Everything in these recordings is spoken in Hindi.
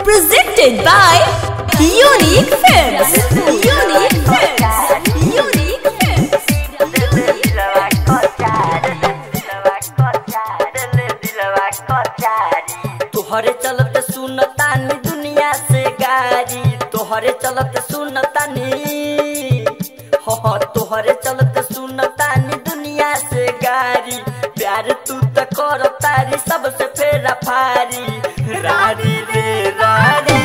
Presented by Unique Films. तोहरे चलत सुनतानी दुनिया से गारी। तोहरे चलत सुनता सुनतानी। हो हो, तोहरे चलत सुनतानी दुनिया से गारी। प्यार तू त कर तारी, सबसे फेरा फारी। रारी रे। रारी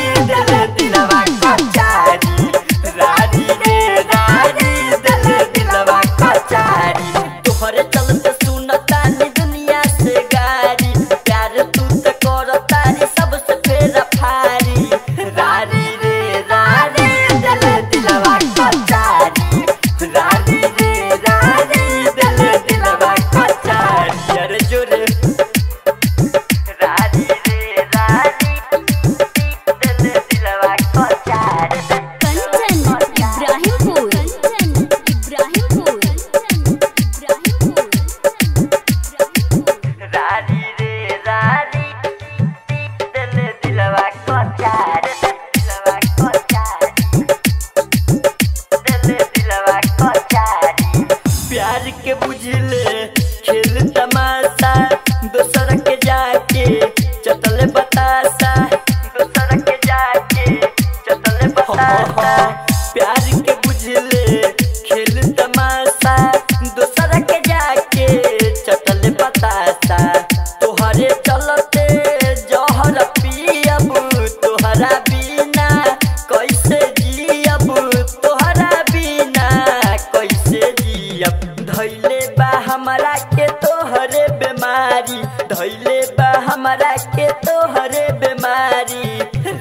धैले बा हमरा के तोहरे बेमारी।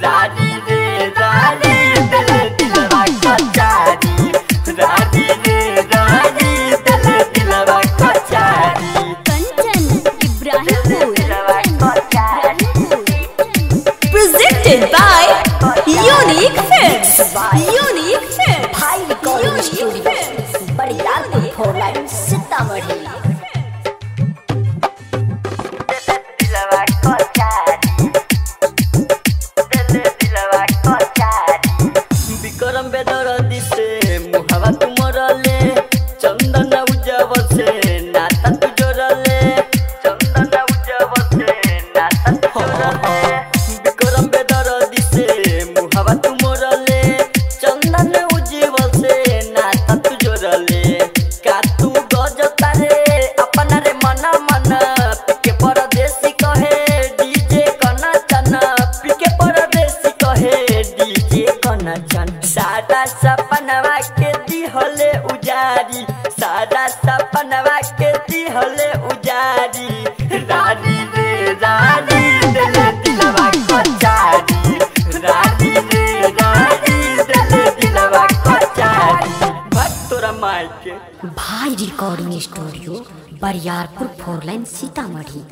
रारी रे रारी दिल दिलवा कचारी रारी रे रारी दिल दिलवा Kachari Kanchan Ibrahimpur Presented by Unique Films. Unique Films. भाई recording studio four line Sitamarhi DJ कना चन सादा सपनवा के दिहले उजारी। सादा सपनवा के दिहले उजारी। रानी रे, रानी दिल दिलवा कचारी। रानी रे, रानी दिल दिलवा कचारी। भक्त तोरा माई के भाई recording studio Bariyarpur four line Sitamarhi.